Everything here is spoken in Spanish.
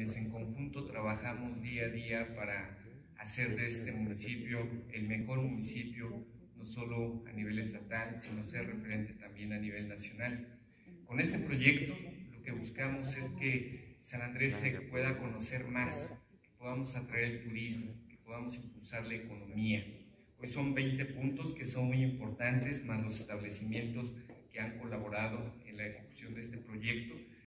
Pues, en conjunto trabajamos día a día para hacer de este municipio el mejor municipio, no solo a nivel estatal, sino ser referente también a nivel nacional. Con este proyecto lo que buscamos es que San Andrés se pueda conocer más, que podamos atraer el turismo, que podamos impulsar la economía. Hoy son 20 puntos que son muy importantes, más los establecimientos que han colaborado en la ejecución de este proyecto